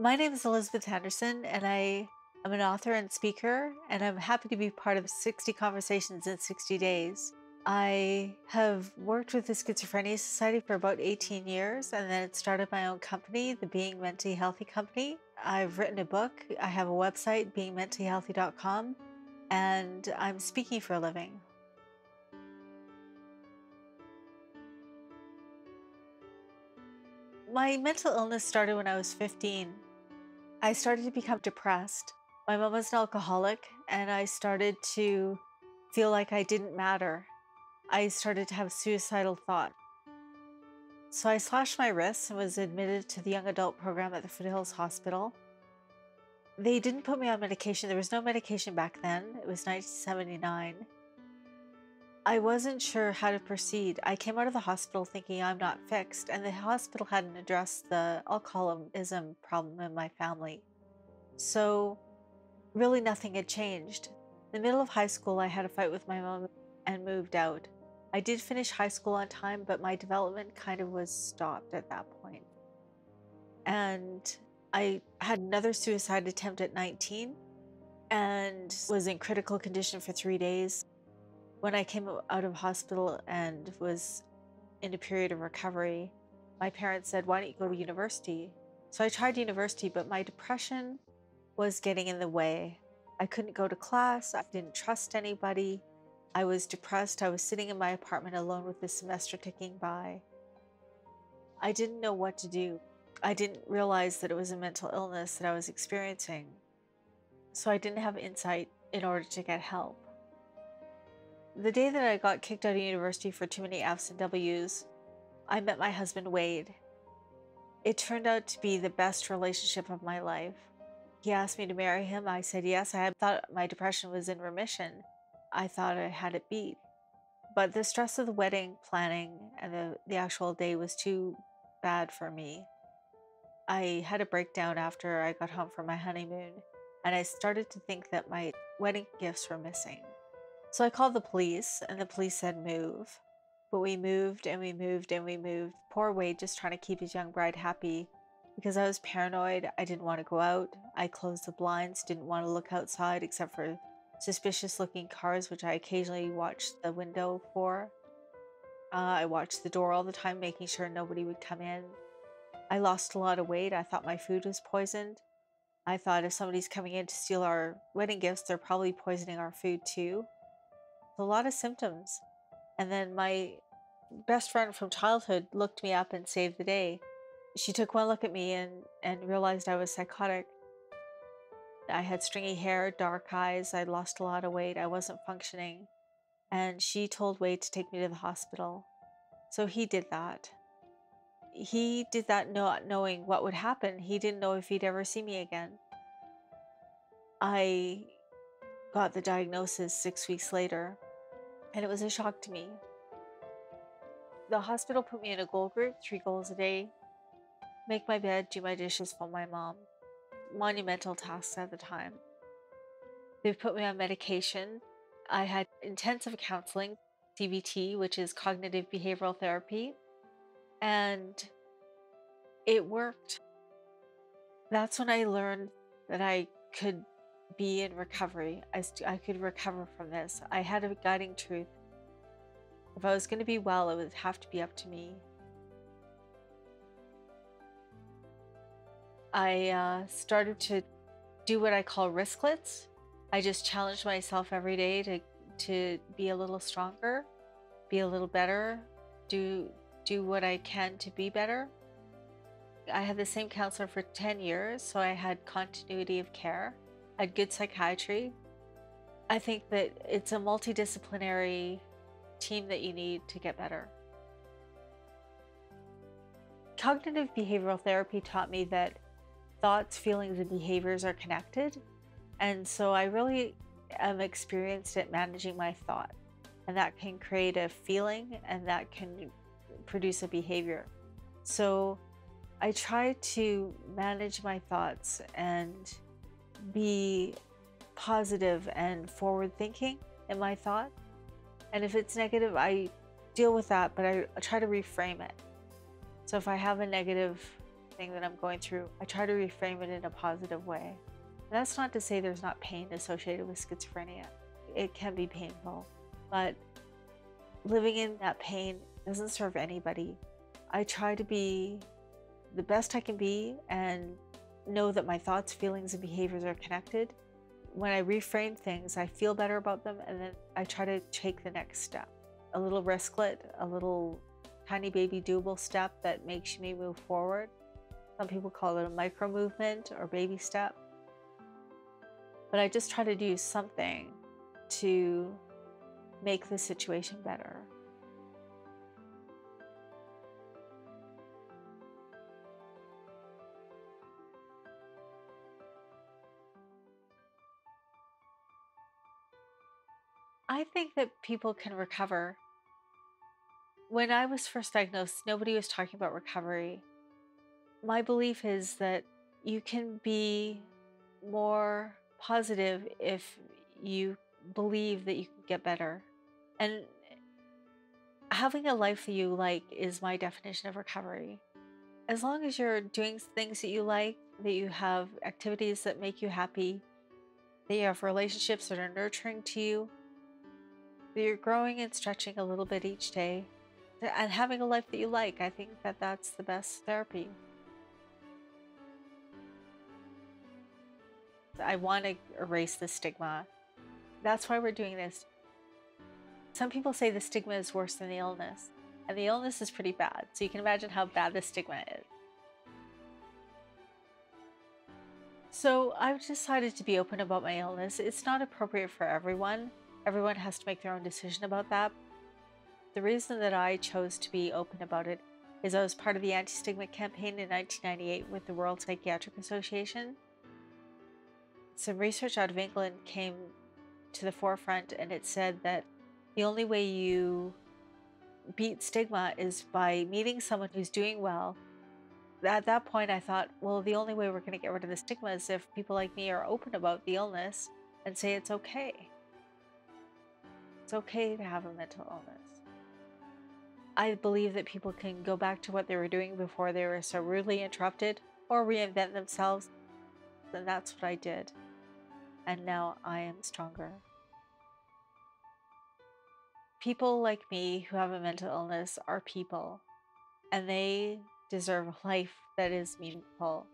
My name is Elizabeth Anderson, and I am an author and speaker, and I'm happy to be part of 60 Conversations in 60 Days. I have worked with the Schizophrenia Society for about 18 years and then started my own company, the Being Mentally Healthy Company. I've written a book, I have a website, beingmentallyhealthy.com, and I'm speaking for a living. My mental illness started when I was 15. I started to become depressed. My mom was an alcoholic, and I started to feel like I didn't matter. I started to have suicidal thoughts. So I slashed my wrists and was admitted to the young adult program at the Foothills Hospital. They didn't put me on medication. There was no medication back then. It was 1979. I wasn't sure how to proceed. I came out of the hospital thinking I'm not fixed, and the hospital hadn't addressed the alcoholism problem in my family. So, really, nothing had changed. In the middle of high school, I had a fight with my mom and moved out. I did finish high school on time, but my development kind of was stopped at that point. And I had another suicide attempt at 19 and was in critical condition for three days. When I came out of hospital and was in a period of recovery, my parents said, Why don't you go to university? So I tried university, but my depression was getting in the way. I couldn't go to class, I didn't trust anybody. I was depressed. I was sitting in my apartment alone with the semester ticking by. I didn't know what to do. I didn't realize that it was a mental illness that I was experiencing. So I didn't have insight in order to get help. The day that I got kicked out of university for too many F's and W's, I met my husband Wade. It turned out to be the best relationship of my life. He asked me to marry him. I said yes. I thought my depression was in remission. I thought I had it beat. But the stress of the wedding planning and the, the actual day was too bad for me. I had a breakdown after I got home from my honeymoon, and I started to think that my wedding gifts were missing. So I called the police, and the police said move. But we moved and we moved and we moved. Poor Wade just trying to keep his young bride happy because I was paranoid. I didn't want to go out. I closed the blinds, didn't want to look outside except for suspicious looking cars, which I occasionally watched the window for. Uh, I watched the door all the time, making sure nobody would come in. I lost a lot of weight. I thought my food was poisoned. I thought if somebody's coming in to steal our wedding gifts, they're probably poisoning our food too. A lot of symptoms. And then my best friend from childhood looked me up and saved the day. She took one look at me and, and realized I was psychotic. I had stringy hair, dark eyes, I'd lost a lot of weight, I wasn't functioning. And she told Wade to take me to the hospital. So he did that. He did that not knowing what would happen. He didn't know if he'd ever see me again. I got the diagnosis six weeks later, and it was a shock to me. The hospital put me in a goal group, three goals a day make my bed, do my dishes for my mom monumental tasks at the time. They've put me on medication. I had intensive counseling, CBT, which is cognitive behavioral therapy, and it worked. That's when I learned that I could be in recovery. I, st- I could recover from this. I had a guiding truth. If I was going to be well, it would have to be up to me. I uh, started to do what I call risklets. I just challenged myself every day to to be a little stronger, be a little better, do do what I can to be better. I had the same counselor for 10 years, so I had continuity of care. Had good psychiatry. I think that it's a multidisciplinary team that you need to get better. Cognitive behavioral therapy taught me that thoughts, feelings, and behaviors are connected. And so I really am experienced at managing my thought. And that can create a feeling and that can produce a behavior. So I try to manage my thoughts and be positive and forward thinking in my thought. And if it's negative, I deal with that, but I try to reframe it. So if I have a negative thing that I'm going through, I try to reframe it in a positive way. That's not to say there's not pain associated with schizophrenia. It can be painful, but living in that pain doesn't serve anybody. I try to be the best I can be and know that my thoughts, feelings, and behaviors are connected. When I reframe things, I feel better about them and then I try to take the next step. A little risklet, a little tiny baby doable step that makes me move forward. Some people call it a micro movement or baby step. But I just try to do something to make the situation better. Think that people can recover. When I was first diagnosed, nobody was talking about recovery. My belief is that you can be more positive if you believe that you can get better. And having a life that you like is my definition of recovery. As long as you're doing things that you like, that you have activities that make you happy, that you have relationships that are nurturing to you, you're growing and stretching a little bit each day and having a life that you like. I think that that's the best therapy. I want to erase the stigma. That's why we're doing this. Some people say the stigma is worse than the illness, and the illness is pretty bad. So you can imagine how bad the stigma is. So I've decided to be open about my illness. It's not appropriate for everyone. Everyone has to make their own decision about that. The reason that I chose to be open about it is I was part of the anti stigma campaign in 1998 with the World Psychiatric Association. Some research out of England came to the forefront and it said that the only way you beat stigma is by meeting someone who's doing well. At that point, I thought, well, the only way we're going to get rid of the stigma is if people like me are open about the illness and say it's okay. It's okay to have a mental illness. I believe that people can go back to what they were doing before they were so rudely interrupted or reinvent themselves. And that's what I did. And now I am stronger. People like me who have a mental illness are people, and they deserve a life that is meaningful.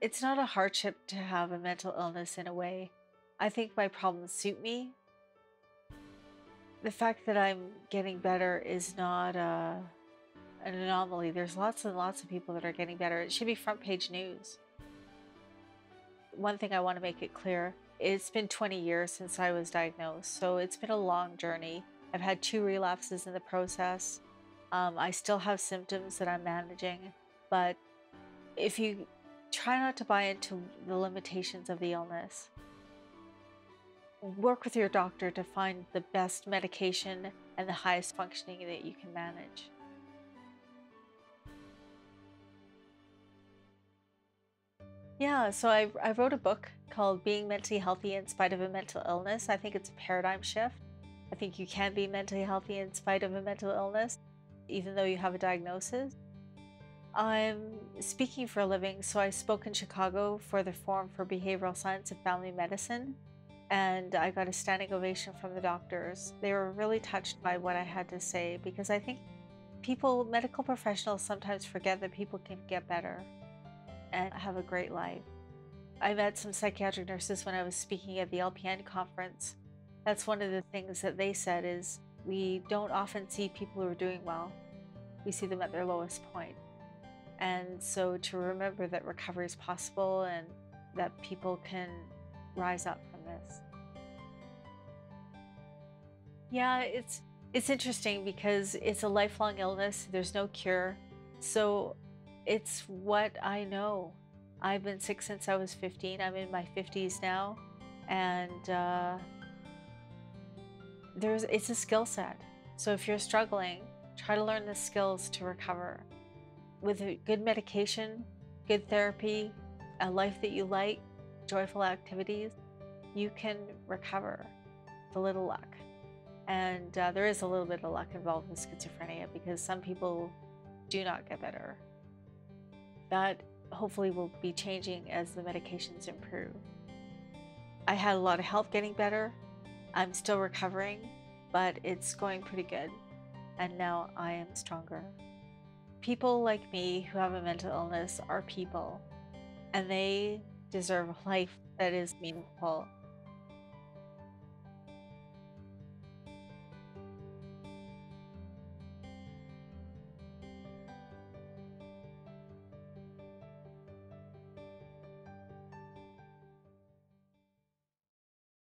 It's not a hardship to have a mental illness in a way. I think my problems suit me the fact that I'm getting better is not uh, an anomaly. There's lots and lots of people that are getting better. It should be front page news. One thing I want to make it clear it's been 20 years since I was diagnosed, so it's been a long journey. I've had two relapses in the process. Um, I still have symptoms that I'm managing, but if you try not to buy into the limitations of the illness, work with your doctor to find the best medication and the highest functioning that you can manage. Yeah, so I, I wrote a book called Being Mentally Healthy in Spite of a Mental Illness. I think it's a paradigm shift. I think you can be mentally healthy in spite of a mental illness, even though you have a diagnosis. I'm speaking for a living, so I spoke in Chicago for the Forum for Behavioral Science and Family Medicine and I got a standing ovation from the doctors. They were really touched by what I had to say because I think people, medical professionals, sometimes forget that people can get better and have a great life. I met some psychiatric nurses when I was speaking at the LPN conference. That's one of the things that they said is we don't often see people who are doing well. We see them at their lowest point. And so to remember that recovery is possible and that people can rise up this. Yeah, it's it's interesting because it's a lifelong illness. There's no cure. So it's what I know. I've been sick since I was 15. I'm in my 50s now. And uh, there's it's a skill set. So if you're struggling, try to learn the skills to recover. With good medication, good therapy, a life that you like, joyful activities, you can recover the little luck. And uh, there is a little bit of luck involved with schizophrenia because some people do not get better. that hopefully will be changing as the medications improve. I had a lot of help getting better. I'm still recovering, but it's going pretty good. And now I am stronger. People like me who have a mental illness are people, and they deserve a life that is meaningful